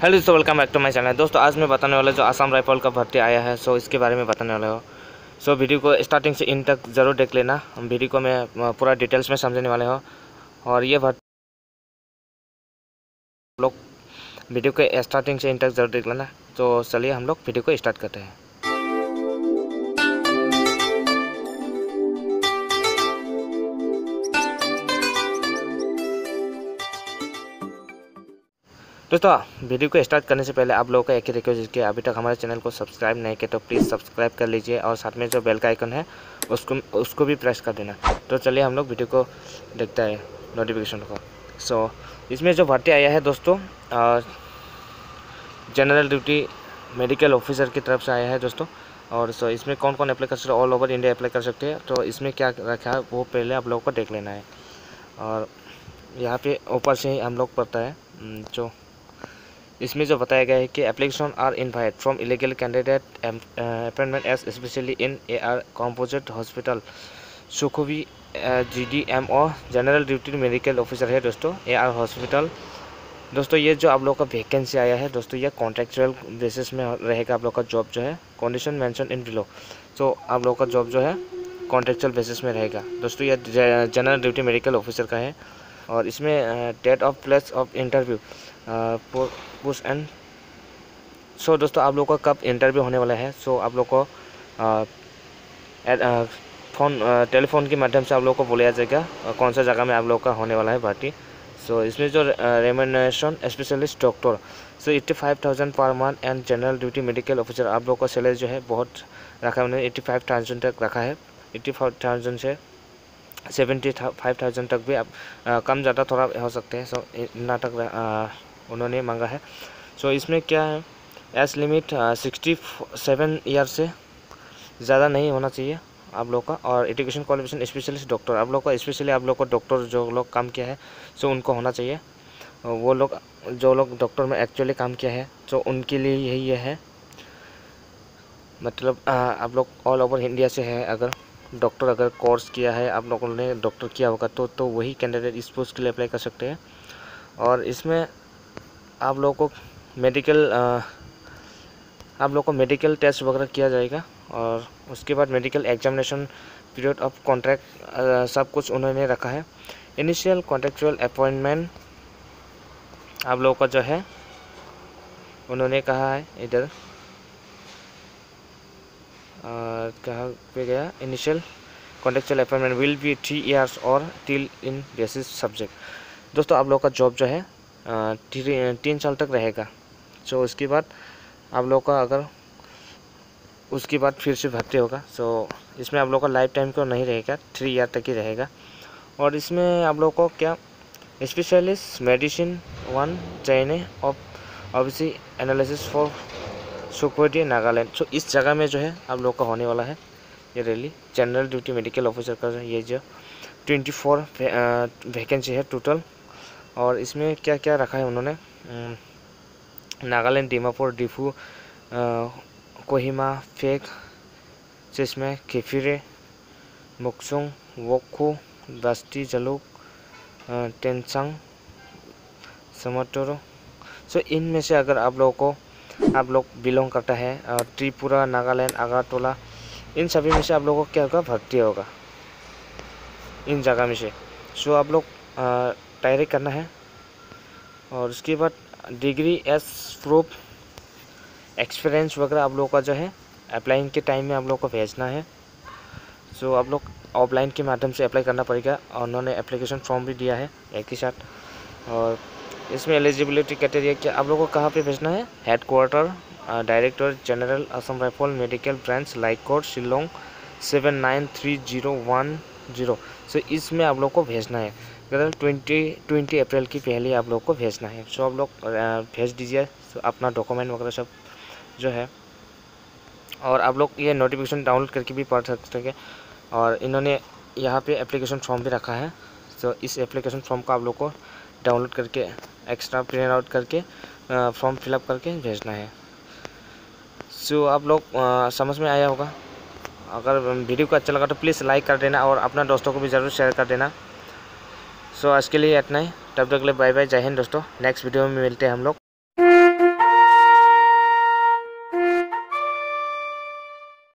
Hello दोस्तों welcome back to my channel दोस्तों, आज मैं बताने वाला जो आसाम राइफल का भर्ती आया है सो इसके बारे में बताने वाला हूँ। सो वीडियो को स्टार्टिंग से इन तक ज़रूर देख लेना। वीडियो को मैं पूरा डिटेल्स में समझने वाले हूँ। और ये भर्ती लोग वीडियो को स्टार्टिंग से इन तक ज़रूर देख लेना। तो चलिए हम लोग वीडियो को स्टार्ट करते हैं। दोस्तों वीडियो को स्टार्ट करने से पहले आप लोगों का एक ही रिक्वेस्ट कि अभी तक हमारे चैनल को सब्सक्राइब नहीं किया तो प्लीज़ सब्सक्राइब कर लीजिए और साथ में जो बेल का आइकन है उसको उसको भी प्रेस कर देना। तो चलिए हम लोग वीडियो को देखते हैं नोटिफिकेशन को। सो so, इसमें जो भर्ती आया है दोस्तों जनरल ड्यूटी मेडिकल ऑफिसर की तरफ़ से आया है दोस्तों। और सो इसमें कौन कौन अप्लाई कर सकते ऑल ओवर इंडिया अप्लाई कर सकते हैं। तो इसमें क्या रखा है वो पहले आप लोगों को देख लेना है। और यहाँ पे ऊपर से ही हम लोग पढ़ता है जो इसमें जो बताया गया है कि application are invite from eligible candidate appointment as specially in A R composite hospital Sukhovi G D M O general duty medical officer है दोस्तों ए आर हॉस्पिटल दोस्तों, ये जो आप लोग का वैकेंसी आया है, दोस्तों, ये कॉन्ट्रेक्चुअल बेसिस में रहेगा आप लोग का जॉब जो है कंडीशन मेंशन इन बिलो तो आप लोग का जॉब जो है कॉन्ट्रेक्चुअल बेसिस में रहेगा. दोस्तों, ये जनरल ड्यूटी मेडिकल ऑफिसर का है. और इसमें date of place of interview push and so दोस्तों आप लोगों का कब इंटरव्यू होने वाला है? सो so, आप लोग को फ़ोन टेलीफोन के माध्यम से आप लोग को बोला जाएगा कौन सा जगह में आप लोग का होने वाला है भर्ती सो so, इसमें जो remuneration specialist doctor so eighty five thousand per month and general duty medical officer आप लोग का सैलरी जो है बहुत रखा है। उन्होंने एट्टी फाइव थाउज़ेंड तक रखा है। एट्टी फाइव थाउज़ेंड से सेवेंटी फाइव थाउज़ेंड तक भी आप कम ज़्यादा थोड़ा हो सकते हैं। सो इतना तक उन्होंने मांगा है। सो, इसमें क्या है, age limit sixty seven year से ज़्यादा नहीं होना चाहिए आप लोग का। और एजुकेशन क्वालिफिकेशन स्पेशलिस्ट डॉक्टर, आप लोग का, स्पेशली आप लोग को डॉक्टर जो लोग काम किया है, सो, उनको होना चाहिए। वो लोग, जो लोग डॉक्टर में एक्चुअली काम किया है तो उनके लिए यही है। मतलब आप लोग ऑल ओवर इंडिया से है अगर। डॉक्टर अगर कोर्स किया है, आप लोगों ने डॉक्टर किया होगा तो तो वही कैंडिडेट इस पोस्ट के लिए अप्लाई कर सकते हैं। और इसमें आप लोगों को मेडिकल आप लोग को मेडिकल टेस्ट वगैरह किया जाएगा, और उसके बाद medical examination period of contract सब कुछ उन्होंने रखा है। इनिशियल कॉन्ट्रेक्चुअल अपॉइंटमेंट आप लोगों का जो है, उन्होंने कहा है इधर। कहा पे गया initial contractual appointment will be three years और टिल इन बेसिस सब्जेक्ट दोस्तों, आप लोग का जॉब जो है तीन साल तक रहेगा। सो उसके बाद आप लोग का अगर, उसके बाद फिर से भर्ती होगा। सो इसमें आप लोग का लाइफ टाइम को नहीं रहेगा? थ्री ईयर तक ही रहेगा। और इसमें आप लोग को क्या स्पेशलिस्ट मेडिसिन वन चाहिए और obviously analysis for Sukhovi Nagaland. So इस जगह में जो है, आप लोग का होने वाला है ये rally general duty medical officer का जो ये जो ट्वेंटी फोर वैकेंसी है टोटल और इसमें क्या क्या रखा है उन्होंने? नागालैंड, डीमापुर, डिफू कोहिमा फेक जिसमें खेफिरे मुक्सुंग वोखू दस्ती, जलुक टेंसंग समटोरो। सो इनमें से अगर आप लोगों को आप लोग बिलोंग करता है त्रिपुरा, नागालैंड आगरतला इन सभी में से आप लोगों को क्या होगा? भर्ती होगा। इन जगह में से। सो आप लोग तैयारी करना है। और उसके बाद डिग्री एस प्रूफ एक्सपीरियंस वगैरह आप लोगों का जो है अप्लाइंग के टाइम में आप लोग को भेजना है। सो आप लोग ऑफलाइन के माध्यम से अप्लाई करना पड़ेगा, और उन्होंने एप्लीकेशन फॉर्म भी दिया है, एक ही साथ। और इसमें एलिजिबिलिटी क्राइटेरिया क्या आप लोगों को कहाँ पे भेजना है? Head quarter director general Assam rifle medical branch Laitkor Shillong seven nine three zero one zero so इसमें आप लोग को भेजना है। ट्वेंटी ट्वेंटी अप्रैल की पहले आप लोग को भेजना है। सो आप लोग भेज दीजिए। अपना डॉक्यूमेंट वगैरह सब जो है। और आप लोग ये नोटिफिकेशन डाउनलोड करके भी पढ़ सकते हैं। और इन्होंने यहाँ पे एप्लीकेशन फॉर्म भी रखा है। तो इस एप्लीकेशन फॉर्म को आप लोग को डाउनलोड करके एक्स्ट्रा प्रिंट आउट करके फॉर्म फिलअप करके भेजना है। सो so, आप लोग समझ में आया होगा? अगर वीडियो को अच्छा लगा तो प्लीज़ लाइक कर देना और अपना दोस्तों को भी ज़रूर शेयर कर देना। सो so, आज के लिए इतना ही। तब तक के लिए बाय बाय जय हिंद दोस्तों। नेक्स्ट वीडियो में मिलते हैं हम लोग।